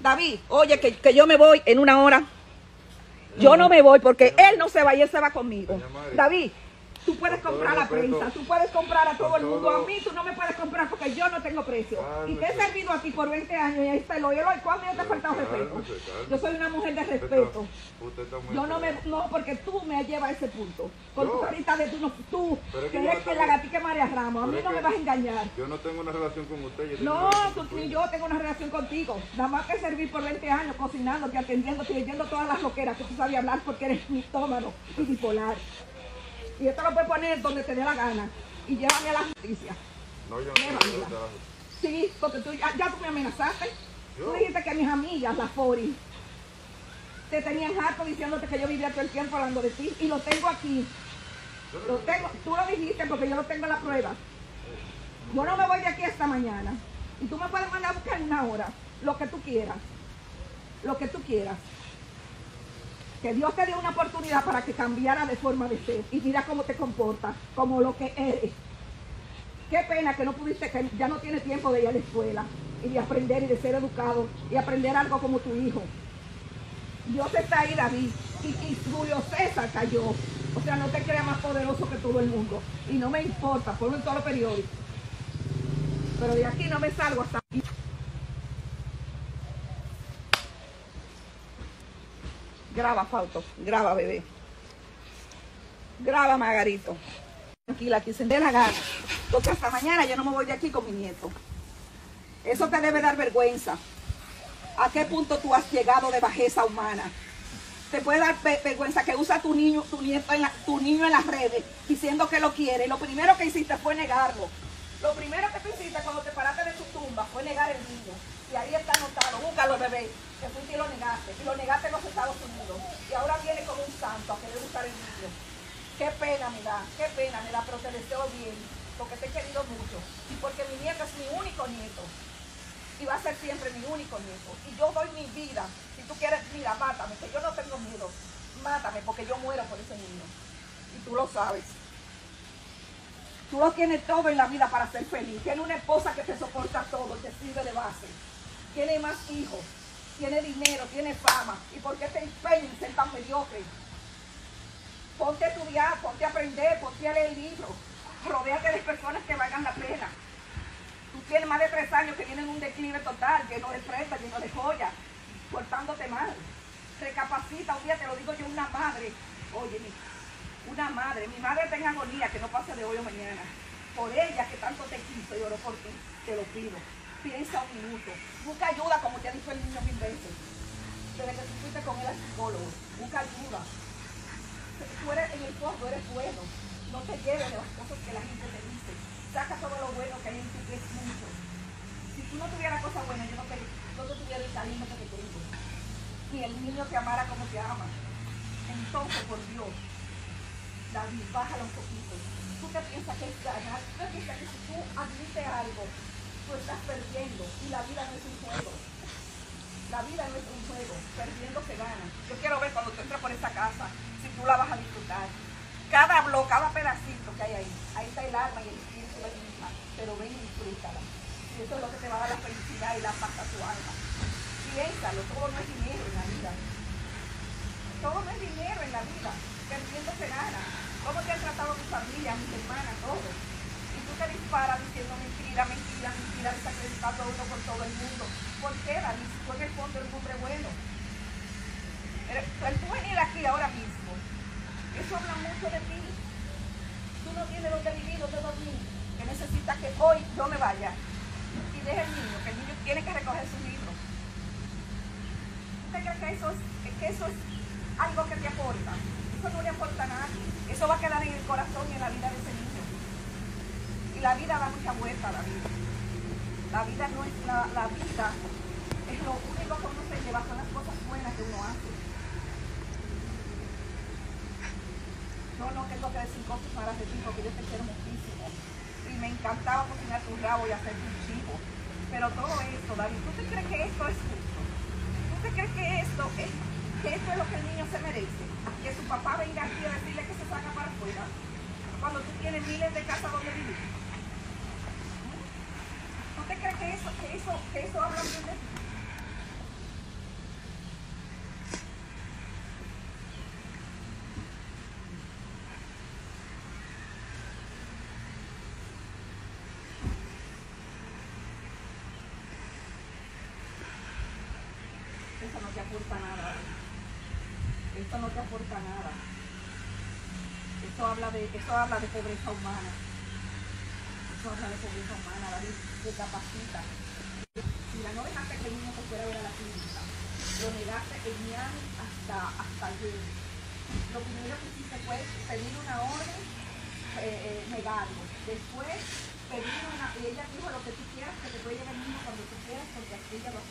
David, oye, que, que yo me voy en una hora. Yo no me voy porque él no se va y él se va conmigo. David, tú puedes comprar a la prensa, tú puedes comprar a todo el mundo. A mí tú no me puedes comprar porque yo no tengo precio. Y te he servido a ti por 20 años y ahí está el hoyo. ¿Cuándo yo te he faltado respeto? Yo soy una mujer de respeto. Yo no me, no, porque tú me llevas a ese punto. Con tu carita de tú, no, tú que eres que la gatica María Ramos. A mí no me vas a engañar. Yo no tengo una relación con usted. No, tú ni yo tengo una relación contigo. Nada más que servir por 20 años, cocinándote, atendiéndote, leyendo todas las loqueras que tú sabes hablar porque eres mitómano y bipolar. Y esto lo puedes poner donde te dé la gana. Y llévame a la justicia. No, yo no. Sí, porque tú ya, ya tú me amenazaste. Tú dijiste que mis amigas, las Fori, te tenían harto diciéndote que yo vivía todo el tiempo hablando de ti. Y lo tengo aquí. Lo tengo, tú lo dijiste porque yo lo tengo en la prueba. Yo no me voy de aquí hasta mañana. Y tú me puedes mandar a buscar en una hora. Lo que tú quieras. Lo que tú quieras. Que Dios te dio una oportunidad para que cambiara de forma de ser. Y mira cómo te comportas, como lo que eres. Qué pena que no pudiste, que ya no tienes tiempo de ir a la escuela y de aprender y de ser educado y aprender algo como tu hijo. Dios está ahí, David. Y, Julio César cayó. O sea, no te creas más poderoso que todo el mundo. Y no me importa, ponlo en todos los periódicos. Pero de aquí no me salgo hasta aquí. Graba, Fausto. Graba, bebé. Graba, Margarito. Tranquila, aquí se dé la gana. Porque hasta mañana yo no me voy de aquí con mi nieto. Eso te debe dar vergüenza. ¿A qué punto tú has llegado de bajeza humana? Te puede dar ve- vergüenza que usa tu niño, tu nieto en tu niño en las redes diciendo que lo quiere. Lo primero que hiciste fue negarlo. Lo primero que tú hiciste cuando te paraste de tu tumba fue negar el niño. Y ahí está anotado, búscalo bebé, que fuiste y lo negaste. Y lo negaste en los Estados Unidos. Y ahora viene como un santo a querer buscar el niño. Qué pena me da, qué pena me da, pero te deseo bien, porque te he querido mucho. Y porque mi nieto es mi único nieto. Y va a ser siempre mi único nieto. Y yo doy mi vida. Si tú quieres, mira, mátame, que yo no tengo miedo. Mátame, porque yo muero por ese niño. Y tú lo sabes. Tú lo tienes todo en la vida para ser feliz. Tiene una esposa que te soporta todo, te sirve de base. Tiene más hijos, tiene dinero, tiene fama. ¿Y por qué te empeñas en ser tan mediocre? Ponte a estudiar, ponte a aprender, ponte a leer libros. Rodéate de personas que valgan la pena. Tú tienes más de tres años que tienen un declive total, lleno de prendas, lleno de joyas, portándote mal. Recapacita, un día te lo digo yo, una madre. Oye, mi- una madre, mi madre está en agonía, que no pase de hoy o mañana. Por ella que tanto te quiso y oró por ti, te lo pido. Piensa un minuto. Busca ayuda, como te ha dicho el niño mil veces. Desde que tú fuiste con él al psicólogo, busca ayuda. Tú eres, en el fondo eres bueno. No te lleves de las cosas que la gente te dice. Saca todo lo bueno que hay en ti, que es mucho. Si tú no tuvieras cosas buenas, yo no te, no tuviera el cariño que te tengo. Ni el niño te amara como te ama. Entonces, por Dios, David, bájala un poquito. Tú te piensas que es ganar. Tú te piensas que si tú admites algo, tú estás perdiendo. Y la vida no es un juego. La vida no es un juego. Perdiendo se gana. Yo quiero ver cuando tú entres por esta casa, si tú la vas a disfrutar. Cada bloque, cada pedacito que hay ahí. Ahí está el alma y el espíritu de mi misma. Pero ven y disfrútala. Y eso es lo que te va a dar la felicidad y la paz a tu alma. Piénsalo, todo no es dinero en la vida. Todo no es dinero en la vida. Perdiendo se gana. ¿Cómo te han tratado familia, mis hermanas, todo? Y tú te disparas diciendo mentira, mentira, mentira, desacreditando a uno por todo el mundo. ¿Por qué, David? Si tú en el fondo eres un hombre bueno. El tú venir aquí ahora mismo, eso habla mucho de ti. Tú no tienes donde vivir, donde dormir. Que necesitas que hoy yo me vaya y deje el niño, que el niño tiene que recoger su libro. ¿Usted cree que eso es, que eso es algo que te aporta? Eso no le aporta a nadie. Eso va a quedar en el corazón y en la vida de ese niño. Y la vida da mucha vuelta a la vida. La vida no es la, vida, es lo único que uno se lleva, son las cosas buenas que uno hace. Yo no tengo que decir cosas malas de ti porque yo te quiero muchísimo. Y me encantaba cocinar tu rabo y hacer tu chivo. Pero todo esto, David, ¿tú te crees que esto es justo? ¿Tú te crees que esto es, que esto es lo que el niño se merece? que su papá venga aquí a decirle que se saca para afuera, cuando tú tienes miles de casas donde vivir. ¿Mm? ¿Tú te crees que eso, que eso, que eso habla bien de ti? Eso no te aporta nada. ¿eh? David. Esto no te aporta nada. Esto habla de, esto habla de pobreza humana. Esto habla de pobreza humana, David. Te capacita. Mira, no dejaste que el niño se fuera a ver a la clínica. Lo negaste en Miami hasta, hasta ayer. Lo primero que hiciste fue pedir una orden, eh, eh, negarlo. Después pedir una, y ella dijo lo que tú quieras, que te puede llegar el niño cuando tú quieras, porque así ella lo